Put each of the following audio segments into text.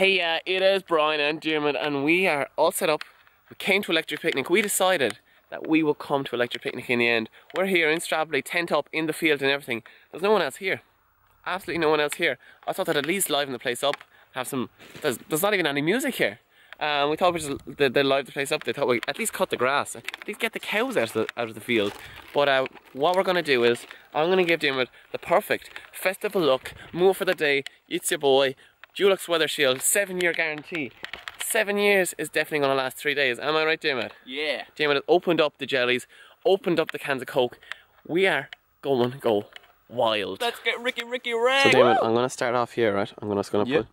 Hey, uh, it is Brian and Diarmuid, and we are all set up. We came to Electric Picnic. We decided that we will come to Electric Picnic in the end. We're here in Stradbally, tent up in the field and everything. There's no one else here. Absolutely no one else here. I thought that at least liven the place up. Have some. There's, there's not even any music here. Um, we thought we just they, they liven the place up. They thought we at least cut the grass, at least get the cows out of the out of the field. But uh, what we're gonna do is I'm gonna give Diarmuid the perfect festival look. Move for the day. It's your boy. Dulux Weather Shield, seven year guarantee. Seven years is definitely going to last three days. Am I right, Diarmuid? Yeah. Diarmuid has opened up the jellies, opened up the cans of Coke. We are going to go wild. Let's get Ricky Ricky Ray. So, Diarmuid, I'm going to start off here, right? I'm gonna, just going to Yep.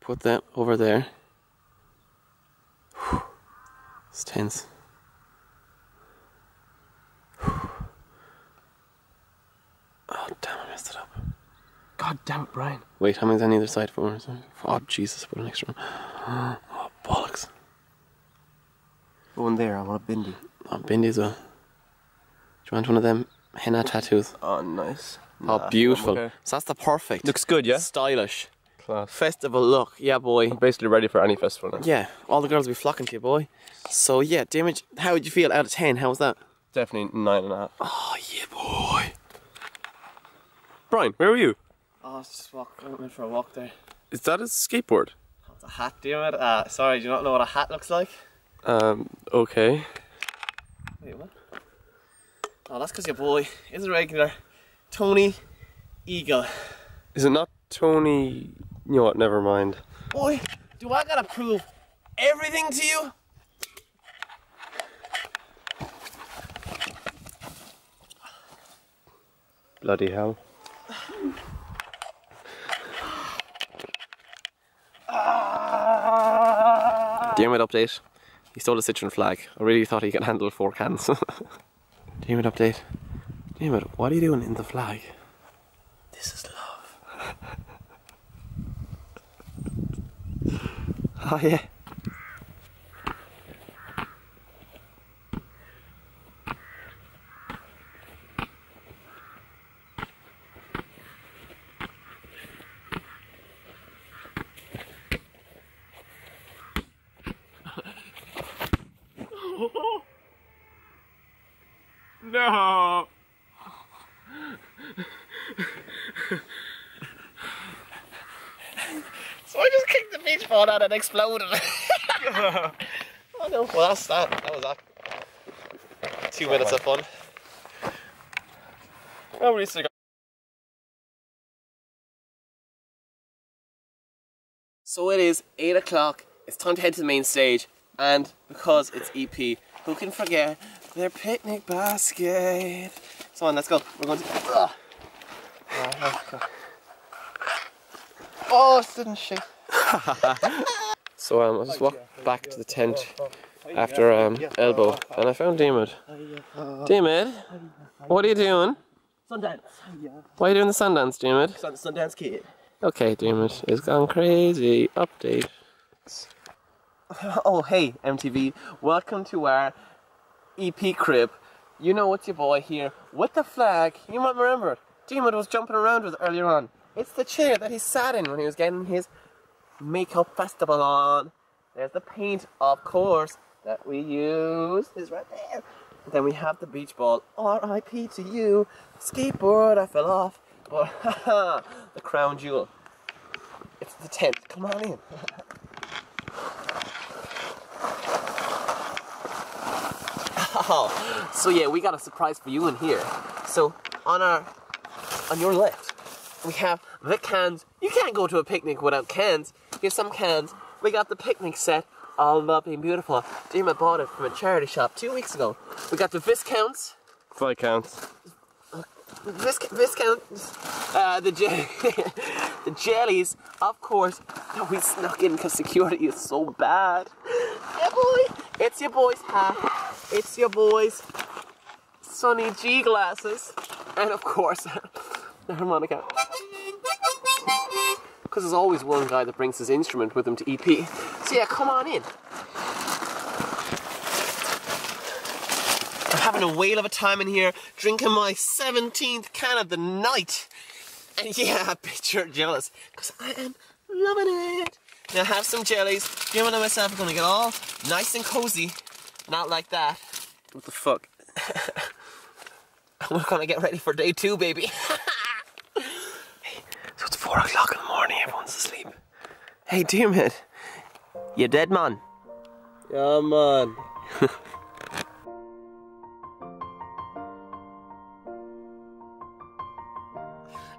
put, put that over there. Whew. It's tense. Whew. Oh, damn, I messed it up. God damn it, Brian. Wait, how many's on either side for? Oh, Jesus, put an extra one. Oh, bollocks. One there, I want a bindi. Oh, Bindi as well. Do you want one of them henna tattoos? Oh, nice. Oh, Nah, beautiful. Okay. So that's the perfect. Looks good, yeah? Stylish. Class. Festival look. Yeah, boy. I'm basically ready for any festival now. Yeah, all the girls will be flocking to you, boy. So, yeah, damage. How would you feel out of 10? How was that? Definitely nine and a half. Oh, yeah, boy. Brian, where are you? Oh, just walk, I went for a walk there. Is that a skateboard? That's a hat, damn it. Uh, sorry, do you not know what a hat looks like? Um, okay. Wait, what? Oh, that's because your boy is a regular Tony Eagle. Is it not Tony? You know what? Never mind. Boy, do I gotta prove everything to you? Bloody hell. Diarmuid update. He stole a Citroen flag. I really thought he could handle four cans. Diarmuid update. Diarmuid, what are you doing in the flag? This is love. oh yeah. No. So I just kicked the beach ball out and exploded. oh no, well that's that. That was that. Two minutes of fun. Oh. So it is 8 o'clock, it's time to head to the main stage, and because it's EP, who can forget their picnic basket? So on, let's go. We're going to. Ugh. Alright, let's. Oh, it didn't shake. so um, I just walked back to the tent after um, elbow, and I found David. David, what are you doing? Sundance. Why are you doing the Sundance, David? Sun- Sundance kid. Okay, David, it's gone crazy. Update. Oh, hey, MTV. Welcome to our EP crib. You know it's your boy here with the flag. You might remember it. Demon was jumping around with earlier on. It's the chair that he sat in when he was getting his makeup festival on. There's the paint, of course, that we use. Is right there. And then we have the beach ball. R.I.P. to you. Skateboard, I fell off. But haha, the crown jewel. It's the tent. Come on in. Oh, so yeah, we got a surprise for you in here. So on our, on your left, we have the cans. You can't go to a picnic without cans. Here's some cans. We got the picnic set, all about being beautiful. Dima bought it from a charity shop two weeks ago. We got the Viscounts, Five counts. Vis- Viscounts, uh, the je- the jellies, of course. that we snuck in because security is so bad. Yeah, boy, it's your boy's hat. It's your boy's Sunny G glasses, and of course, the harmonica. Because there's always one guy that brings his instrument with him to EP. So yeah, come on in. I'm having a whale of a time in here, drinking my 17th can of the night. And yeah, I bet you're jealous, because I am loving it. Now have some jellies. Jim and myself are going to get all nice and cozy. Not like that. What the fuck? We're going to get ready for day two, baby. hey, so it's four o'clock in the morning. Everyone's asleep. Hey, Diarmuid. You dead, man? Yeah, man.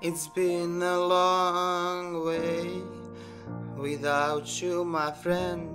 It's been a long way without you, my friend.